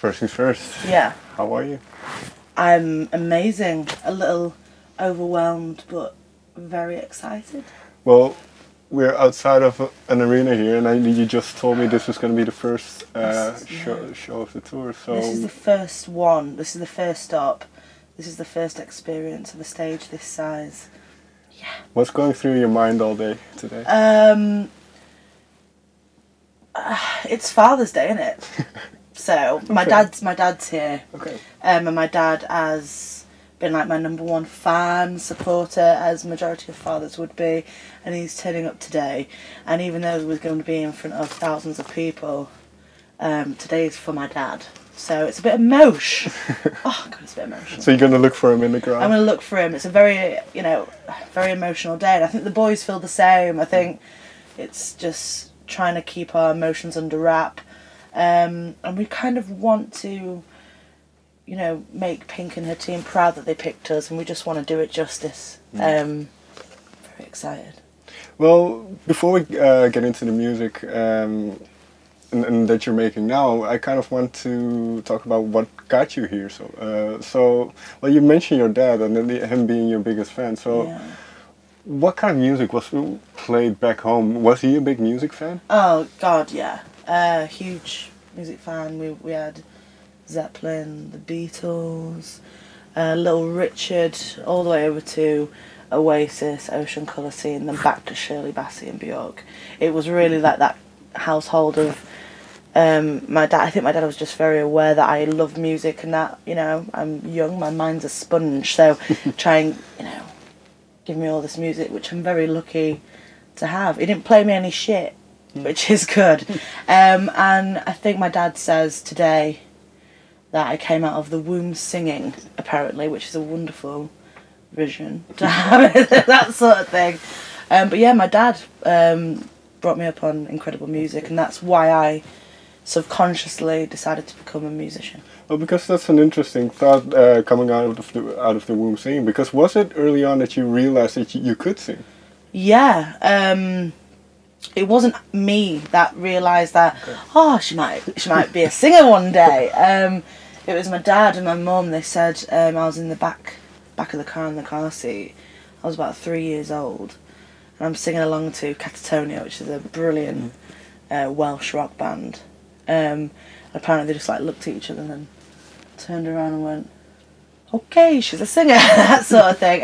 First things first. Yeah. How are you? I'm amazing. A little overwhelmed, but very excited. Well, we're outside of an arena here, and I, you just told me this was going to be the first uh, is- show, yeah. show of the tour. So This is the first one. This is the first stop. This is the first experience of a stage this size. Yeah. What's going through your mind all day today? Um, uh, it's Father's Day, isn't it? so my Okay. dad's my dad's here, okay. um, and my dad has been like my number one fan supporter, as majority of fathers would be, and he's turning up today. And even though we're going to be in front of thousands of people, um, today is for my dad. So it's a bit emotion. oh god, it's a bit emotional. So you're going to look for him in the crowd. I'm going to look for him. It's a very, you know, very emotional day, and I think the boys feel the same. I think it's just trying to keep our emotions under wrap, um, and we kind of want to, you know, make Pink and her team proud that they picked us, and we just want to do it justice. Um, very excited. Well, before we uh, get into the music um, and, and that you're making now, I kind of want to talk about what got you here. So, uh, so well, you mentioned your dad and him being your biggest fan. So, Yeah. what kind of music was played back home? Was he a big music fan? Oh God, yeah. Uh, huge music fan. We we had Zeppelin, the Beatles, uh, Little Richard, all the way over to Oasis, Ocean Colour Scene, then back to Shirley Bassey and Bjork. It was really like that household of um, my dad. I think my dad was just very aware that I love music and that you know I'm young, my mind's a sponge, so try and you know give me all this music, which I'm very lucky to have. He didn't play me any shit, which is good. Um, and I think my dad says today that I came out of the womb singing, apparently, which is a wonderful vision to have that sort of thing. Um, but yeah, my dad um, brought me up on incredible music, and that's why I subconsciously decided to become a musician. Well, because that's an interesting thought uh, coming out of the out of the womb singing. Because was it early on that you realized that you, you could sing? Yeah, um, it wasn't me that realised that. Oh, she might she might be a singer one day. Um, it was my dad and my mum. They said um, I was in the back back of the car in the car seat. I was about three years old, and I'm singing along to Catatonia, which is a brilliant uh, Welsh rock band. Um, apparently, they just like looked at each other and then turned around and went, "Okay, she's a singer," that sort of thing.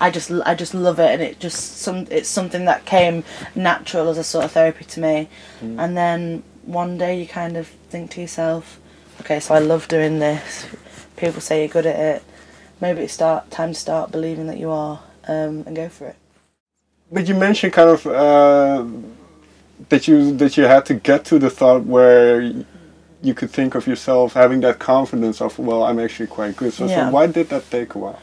I just I just love it, and it just some it's something that came natural as a sort of therapy to me. And then one day you kind of think to yourself, "Okay, so I love doing this. People say you're good at it. Maybe it's start time to start believing that you are, um, and go for it." But you mentioned kind of uh, that you that you had to get to the thought where you could think of yourself having that confidence of well, I'm actually quite good. So, Yeah. so why did that take a while?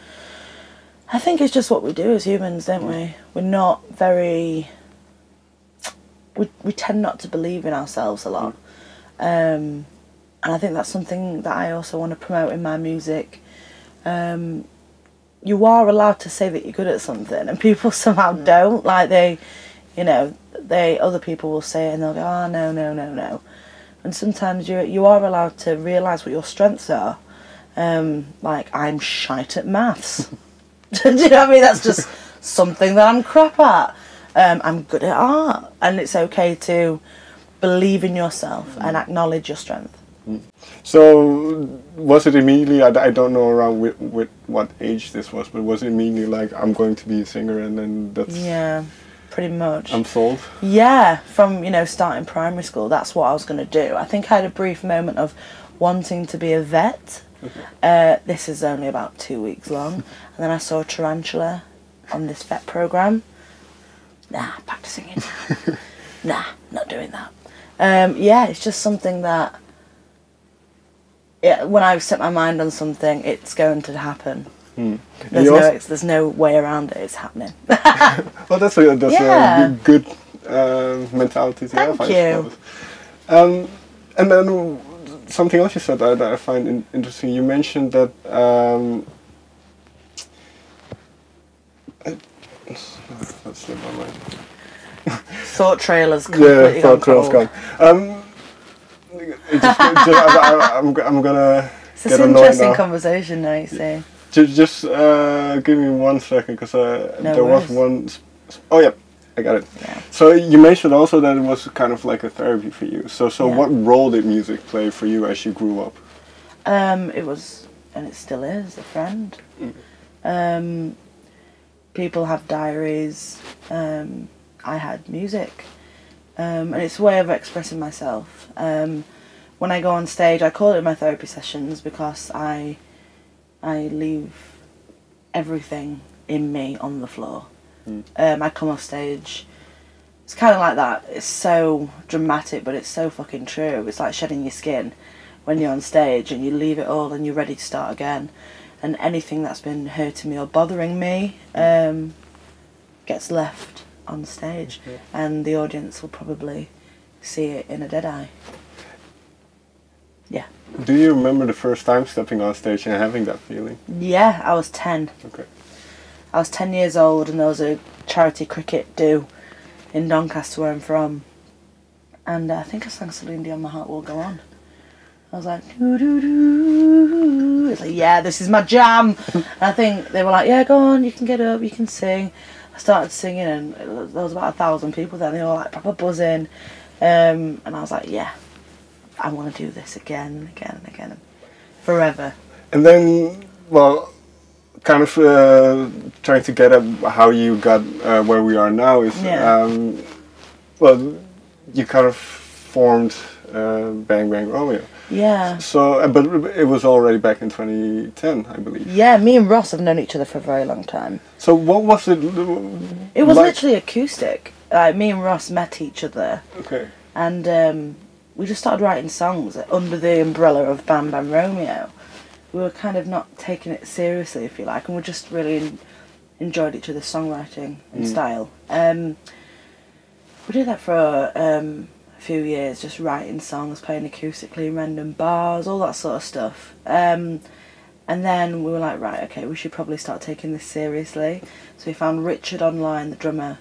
I think it's just what we do as humans, don't we? We're not very. We, we tend not to believe in ourselves a lot. Um, and I think that's something that I also want to promote in my music. Um, you are allowed to say that you're good at something, and people somehow don't. Like they, you know, they other people will say it and they'll go, "Oh no, no, no, no," and sometimes you you are allowed to realise what your strengths are. Um, like I'm shite at maths. Do you know what I mean? That's just something that I'm crap at. Um, I'm good at art, and it's okay to believe in yourself and acknowledge your strength. So was it immediately? I, I don't know around with, with what age this was, but was it immediately like I'm going to be a singer and then that's Yeah, pretty much. I'm sold. Yeah, from you know starting primary school, that's what I was going to do. I think I had a brief moment of wanting to be a vet. Uh, this is only about two weeks long, and then I saw a tarantula on this vet program. Nah, back to singing. nah, not doing that. Um, yeah, it's just something that. Yeah, when I set my mind on something, it's going to happen. And There's no, also- there's no way around it. It's happening. well, that's a that's Yeah. a good uh, mentality to Thank have. you. I suppose. Um, and then something else you said that, that I find in, interesting. You mentioned that. Um, I- that slipped my mind. Thought trailers completely Yeah, thought trail's gone. Um, it just, just, I, am I'm, I'm gonna It's get an interesting now. conversation now, you see. Just, just uh, give me one second, because uh, No there was worries. one. s- s- Oh yeah, I got it. Yeah. So you mentioned also that it was kind of like a therapy for you. So, so Yeah. what role did music play for you as you grew up? Um, it was, and it still is, a friend. Um, people have diaries. Um, I had music, um, and it's a way of expressing myself. Um, when I go on stage, I call it my therapy sessions because I, I leave everything in me on the floor. Mm. Um, I come off stage. It's kind of like that. It's so dramatic, but it's so fucking true. It's like shedding your skin when you're on stage and you leave it all and you're ready to start again. And anything that's been hurting me or bothering me um, gets left on stage, Yeah. and the audience will probably see it in a dead eye. Yeah. Do you remember the first time stepping on stage and having that feeling? Yeah, I was 10. Okay. I was 10 years old and there was a charity cricket do in Doncaster where I'm from. And uh, I think I sang Celine Dion, My Heart Will Go On. I was like, doo doo doo. It's like, yeah, this is my jam. and I think they were like, yeah, go on, you can get up, you can sing. I started singing and there was about a thousand people there and they were like proper buzzing. Um, and I was like, yeah, I want to do this again and again and again. and Forever. And then, well, kind of uh, trying to get at how you got uh, where we are now is, Yeah. um, well, you kind of formed uh, Bang Bang Romeo. Yeah. So, uh, but it was already back in 2010, I believe. Yeah, me and Ross have known each other for a very long time. So, what was it? It was like? literally acoustic. Like me and Ross met each other, Okay. and um, we just started writing songs under the umbrella of Bang Bang Romeo. We were kind of not taking it seriously, if you like, and we just really en- enjoyed each other's songwriting and Mm. style. Um, we did that for um, a few years, just writing songs, playing acoustically in random bars, all that sort of stuff. Um, and then we were like, right, okay, we should probably start taking this seriously. So we found Richard online, the drummer,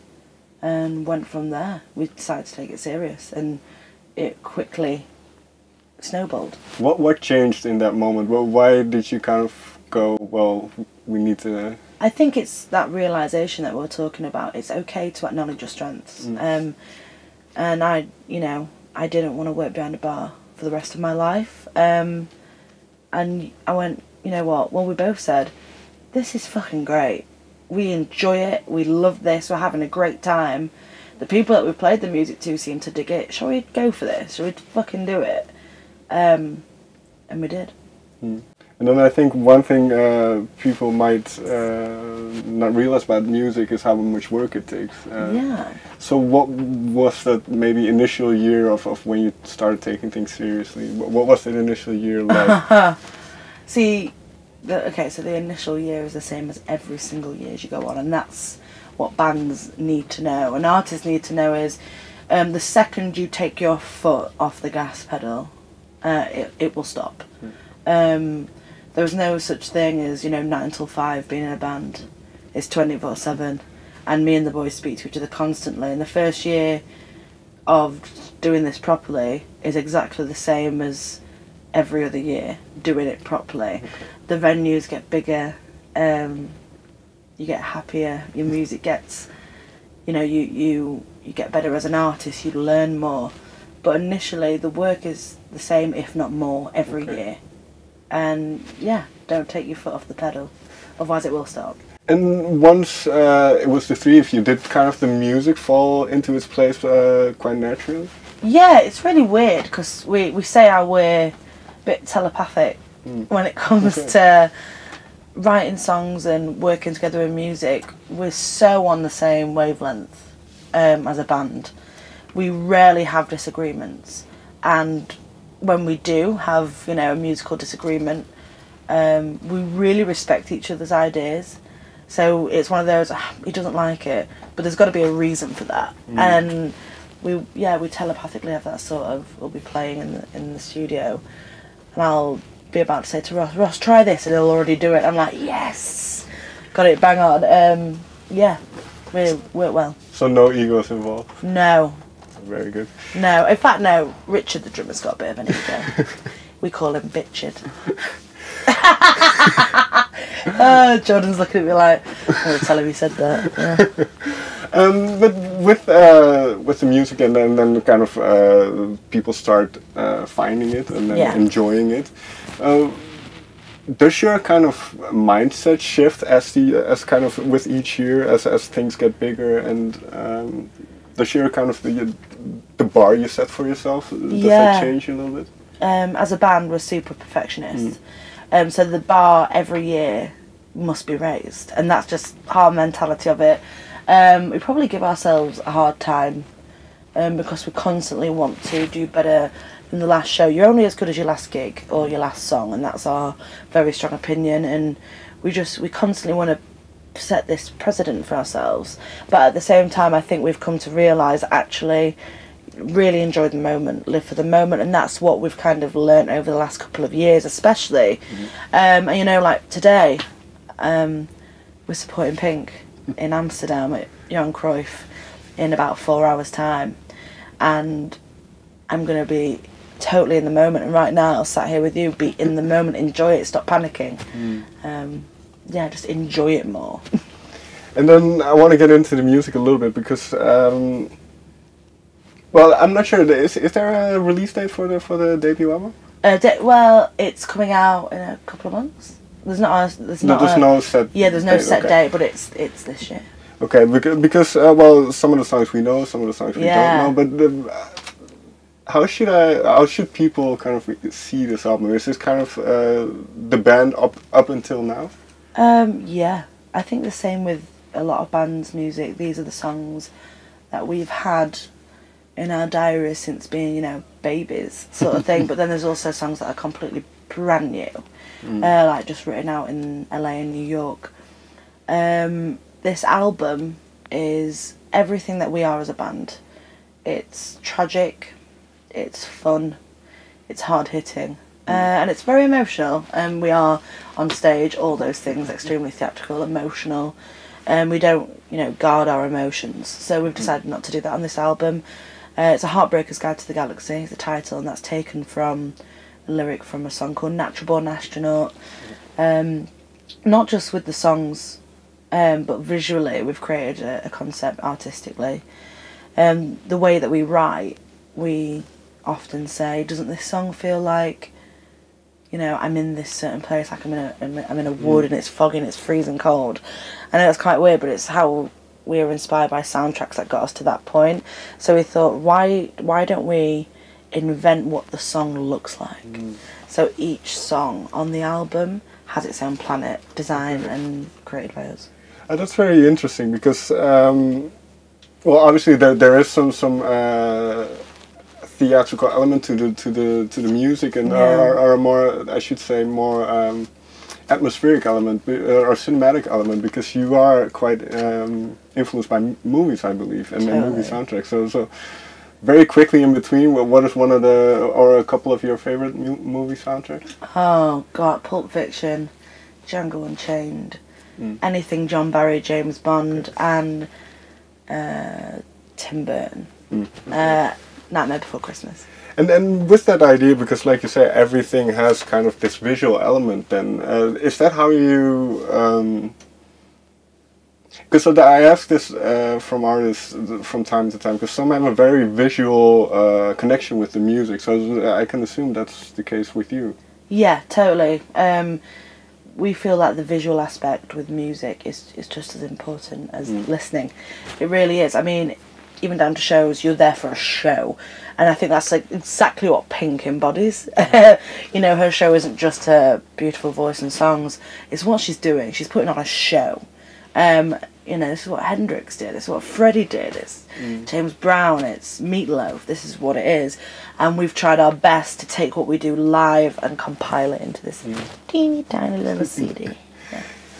and went from there. We decided to take it serious, and it quickly snowballed. What what changed in that moment? Well, why did you kind of go? Well, we need to. I think it's that realization that we're talking about. It's okay to acknowledge your strengths. Mm. Um, and I, you know, I didn't want to work behind a bar for the rest of my life. Um, and I went, you know what? Well, we both said, this is fucking great. We enjoy it. We love this. We're having a great time. The people that we played the music to seem to dig it. Shall we go for this? Shall we fucking do it? Um, and we did. And then I think one thing uh, people might uh, not realize about music is how much work it takes. Uh, yeah. So what was that maybe initial year of, of when you started taking things seriously? What, what was that initial year like? See, the, okay, so the initial year is the same as every single year as you go on, and that's what bands need to know, and artists need to know is um, the second you take your foot off the gas pedal, uh, it, it will stop. Um, there's no such thing as, you know, 9 until 5 being in a band. It's 24 7, and me and the boys speak to each other constantly. And the first year of doing this properly is exactly the same as every other year doing it properly. The venues get bigger, um, you get happier, your music gets, you know, you, you, you get better as an artist, you learn more. But initially, the work is the same, if not more, every Okay. year. And yeah, don't take your foot off the pedal, otherwise it will stop. and once uh, it was the three of you, did kind of the music fall into its place uh, quite naturally? Yeah, it's really weird because we, we say how we're a bit telepathic Mm. when it comes Okay. to writing songs and working together in music. We're so on the same wavelength um, as a band. We rarely have disagreements, and when we do have, you know, a musical disagreement, um, we really respect each other's ideas. So it's one of those "Ah, he doesn't like it, but there's got to be a reason for that, and we yeah we telepathically have that sort of. We'll be playing in the in the studio, and I'll be about to say to Ross, Ross, try this, and he'll already do it. I'm like, yes, got it bang on. Um, yeah, we work well. So no egos involved. No, Very good. No, in fact, no. Richard, the drummer's got a bit of an ego. we call him Bitchard. uh, Jordan's looking at me like, I'm going to tell him he said that. Yeah. Um, but with uh, with the music and then then kind of uh, people start uh, finding it and then Yeah. enjoying it. Uh, does your kind of mindset shift as the as kind of with each year as as things get bigger and um, does your kind of the the bar you set for yourself does Yeah. that change a little bit? um, as a band, we're super perfectionists. Um, so the bar every year must be raised, and that's just our mentality of it. Um, we probably give ourselves a hard time um, because we constantly want to do better than the last show. You're only as good as your last gig or your last song, and that's our very strong opinion. And we just we constantly want to set this precedent for ourselves. But at the same time, I think we've come to realise actually really enjoy the moment, live for the moment, and that's what we've kind of learnt over the last couple of years, especially. Um, and you know, like today, um, we're supporting Pink in Amsterdam at Johan Cruyff in about four hours' time, and I'm gonna be totally in the moment. And right now, I'll sat here with you, be in the moment, enjoy it, stop panicking. Um, yeah, just enjoy it more. And then I want to get into the music a little bit because, um, well, I'm not sure. Is, is there a release date for the for the debut album? Uh, de- well, it's coming out in a couple of months. There's not. A, there's No, not. there's a, no set. Yeah, there's no date, set okay. date, but it's it's this year. Okay, because, because uh, well, some of the songs we know, some of the songs we Yeah. don't know. But the, uh, how should I? How should people kind of see this album? Is this kind of uh, the band up up until now? Um, yeah, I think the same with a lot of bands' music. These are the songs that we've had in our diaries since being, you know, babies, sort of thing. but then there's also songs that are completely brand new, uh, like just written out in LA and New York. Um, this album is everything that we are as a band. It's tragic, it's fun, it's hard hitting, and it's very emotional. And we are on stage, all those things, extremely theatrical, emotional. And we don't, you know, guard our emotions. So we've decided not to do that on this album. Uh, it's a Heartbreaker's Guide to the Galaxy, the title, and that's taken from a lyric from a song called Natural Born Astronaut. Um, not just with the songs, um, but visually, we've created a, a concept artistically. Um, the way that we write, we often say, doesn't this song feel like, you know, I'm in this certain place, like I'm in a, I'm in- I'm in a wood and it's foggy and it's freezing cold. I know it's quite weird, but it's how we were inspired by soundtracks that got us to that point. So we thought, why why don't we invent what the song looks like? So each song on the album has its own planet, designed and created by us. Uh, that's very interesting because, um, well, obviously there there is some some uh, theatrical element to the to the to the music and Yeah. or more I should say more um, atmospheric element uh, or cinematic element because you are quite um, influenced by m- movies, I believe, and, and movie soundtracks. So so. Very quickly in between, what what is one of the or a couple of your favorite mu- movie soundtracks? Oh God, Pulp Fiction, Django Unchained, Mm. anything John Barry, James Bond, and uh, Tim Burton. Mm. Uh, Nightmare Before Christmas. And then with that idea, because like you say, everything has kind of this visual element. Then uh, is that how you? Because I ask this uh, from artists from time to time, because some have a very visual uh, connection with the music. So I can assume that's the case with you. Yeah, totally. Um, we feel that the visual aspect with music is is just as important as listening. It really is. I mean, even down to shows, you're there for a show, and I think that's like exactly what Pink embodies. you know, her show isn't just her beautiful voice and songs; it's what she's doing. She's putting on a show. Um, you know, this is what Hendrix did. This is what Freddie did. It's James Brown. It's Meatloaf. This is what it is, and we've tried our best to take what we do live and compile it into this teeny tiny little CD.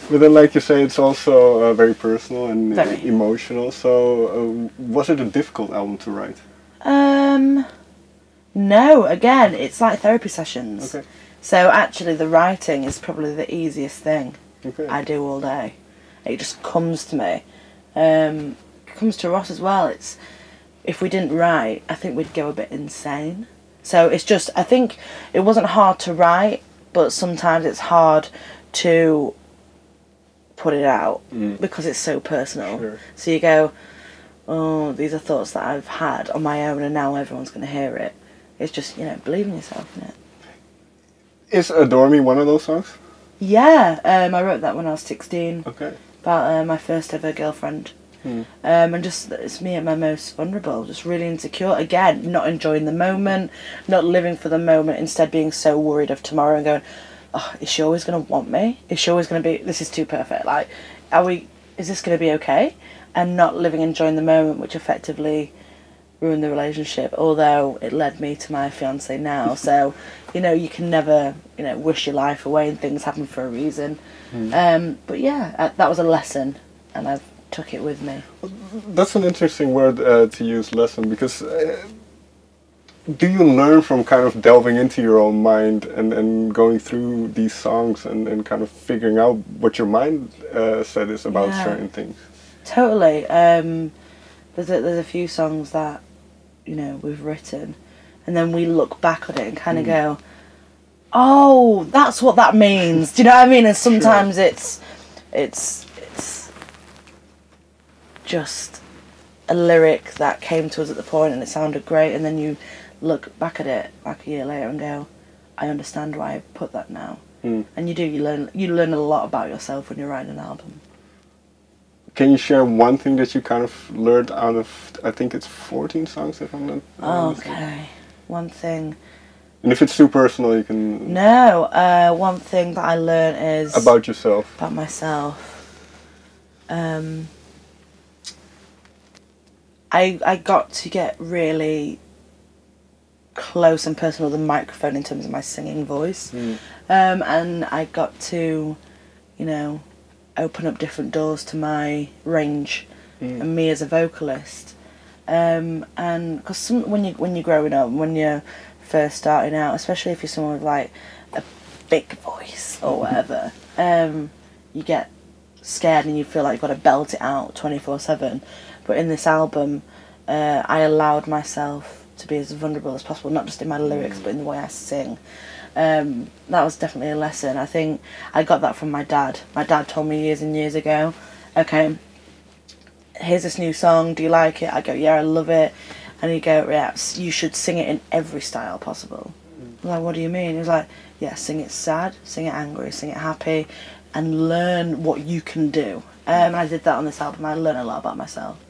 But then, like you say, it's also uh, very personal and Very. emotional. So uh, was it a difficult album to write? Um, no. Again, it's like therapy sessions. Okay. So actually, the writing is probably the easiest thing Okay. I do all day. It just comes to me. Um, it comes to Ross as well. It's if we didn't write, I think we'd go a bit insane. So it's just, I think it wasn't hard to write, but sometimes it's hard to put it out Mm. because it's so personal. Sure. So you go, oh, these are thoughts that I've had on my own, and now everyone's going to hear it. It's just, you know, believe in yourself in it. Is Adore Me one of those songs? Yeah, um, I wrote that when I was 16 Okay. about uh, my first ever girlfriend. Hmm. Um, and just it's me at my most vulnerable, just really insecure. Again, not enjoying the moment, not living for the moment, instead being so worried of tomorrow and going, oh, is she always going to want me? Is she always going to be, this is too perfect. Like, are we, is this going to be okay? And not living, enjoying the moment, which effectively ruined the relationship, although it led me to my fiance now. So, you know, you can never, you know, wish your life away and things happen for a reason. Um, but yeah, uh, that was a lesson and I've took it with me. That's an interesting word uh, to use, lesson, because uh, do you learn from kind of delving into your own mind and, and going through these songs and, and kind of figuring out what your mind uh, said is about Yeah. certain things? Totally. Um, there's a, there's a few songs that you know we've written, and then we look back at it and kind of go, "Oh, that's what that means." Do you know what I mean? And sometimes it's it's it's just a lyric that came to us at the point and it sounded great, and then you look back at it like a year later and go, "I understand why I put that now." Mm. And you do. You learn. You learn a lot about yourself when you're writing an album. Can you share one thing that you kind of learned out of, I think it's 14 songs if I'm not uh. Okay. One thing. And if it's too personal, you can... No, uh, one thing that I learned is About yourself. about myself. Um, I I got to get really close and personal with the microphone in terms of my singing voice, Mm. um, and I got to, you know, open up different doors to my range Mm. and me as a vocalist. Um, and because when you when you're growing up, when you're first starting out, especially if you're someone with like a big voice or whatever, um, you get scared and you feel like you've got to belt it out twenty four seven. But in this album, uh, I allowed myself to be as vulnerable as possible, not just in my lyrics but in the way I sing. Um, that was definitely a lesson. I think I got that from my dad. My dad told me years and years ago, okay, here's this new song, do you like it? I go, yeah, I love it. And he'd go, yeah, you should sing it in every style possible. I'm like, what do you mean? He's like, yeah, sing it sad, sing it angry, sing it happy, and learn what you can do. Um, I did that on this album. I learned a lot about myself.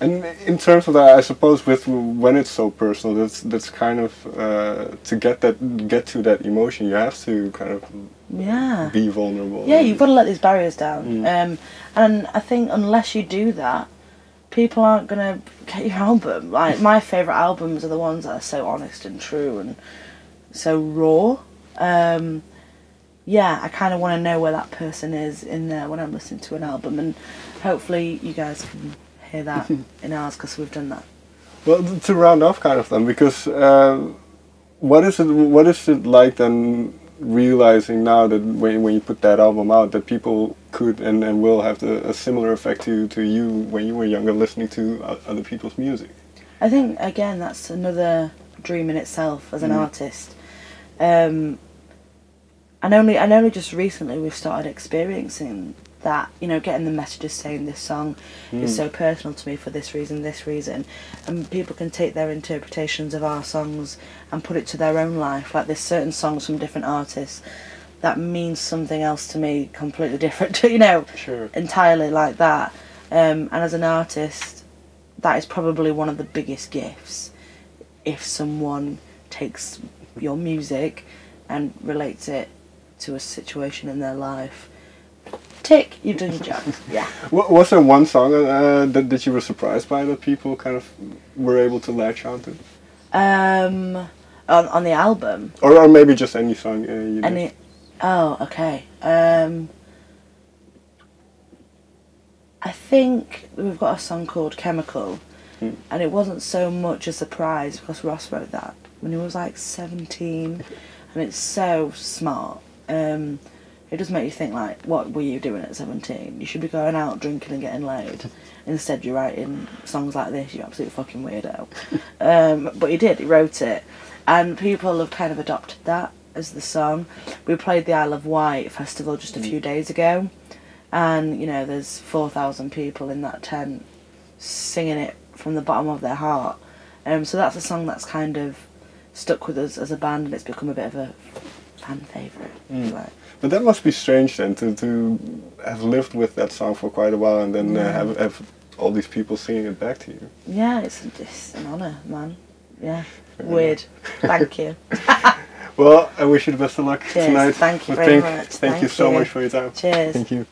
And in terms of that, I suppose with when it's so personal, that's that's kind of uh, to get that get to that emotion, you have to kind of Yeah. be vulnerable. Yeah, you've got to let these barriers down. Mm. Um, and I think unless you do that, people aren't gonna get your album. Like my favorite albums are the ones that are so honest and true and so raw. Um, yeah, I kind of want to know where that person is in there when I'm listening to an album, and hopefully you guys can hear that in ours because we've done that. Well, to round off kind of then, because uh, what is it? What is it like then? Realizing now that when, when you put that album out, that people could and, and will have the, a similar effect to, to you when you were younger, listening to other people's music. I think again that's another dream in itself as an Mm. artist. Um, and only and only just recently we've started experiencing that. You know, getting the messages saying this song is Mm. so personal to me for this reason, this reason, and people can take their interpretations of our songs and put it to their own life. Like there's certain songs from different artists that means something else to me, completely different. You know, Sure. entirely like that. Um, and as an artist, that is probably one of the biggest gifts. If someone takes your music and relates it to a situation in their life, tick, you've done your job. Yeah. Wa- Was there one song uh, that, that you were surprised by that people kind of were able to latch onto? Um, on on the album, Or, or maybe just any song uh, you did? and it. Oh, okay. Um, I think we've got a song called Chemical, Hmm. and it wasn't so much a surprise because Ross wrote that when he was like 17, and it's so smart. Um, it does make you think like, what were you doing at seventeen? You should be going out drinking and getting laid. Instead, you're writing songs like this. You absolute fucking weirdo. um, but he did. He wrote it, and people have kind of adopted that as the song. We played the Isle of Wight festival just a few days ago, and you know there's four thousand people in that tent singing it from the bottom of their heart. Um, so that's a song that's kind of stuck with us as a band, and it's become a bit of a fan favourite. if you like. But that must be strange then to, to have lived with that song for quite a while and then uh, have, have all these people singing it back to you. Yeah, it's, it's an honour, man. Yeah, weird. Thank you. Well, I wish you the best of luck Cheers. tonight Thank you very Pink. much. Thank, you so you. much for your time. Cheers. Thank you.